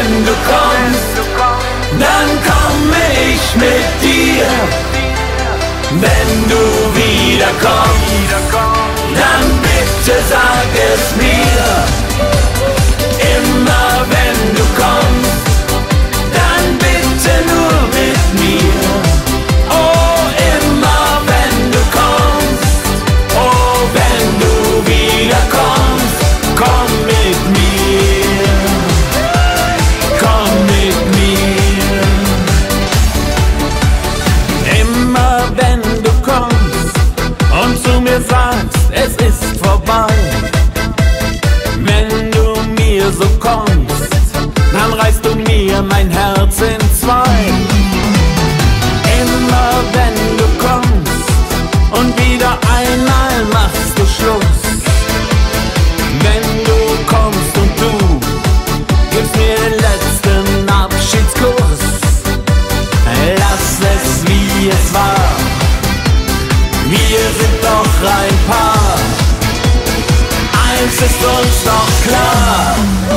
wenn du kommst, dann komme ich mit dir. Wenn du wieder kommst, dann bitte sag es mir. So kommst, dann reißt du mir mein Herz in zwei. Immer wenn du kommst und wieder einmal machst du Schluss. Wenn du kommst und du gibst mir den letzten Abschiedskuss. Lass es wie es war. Wir sind doch ein Paar. Eins ist uns doch klar.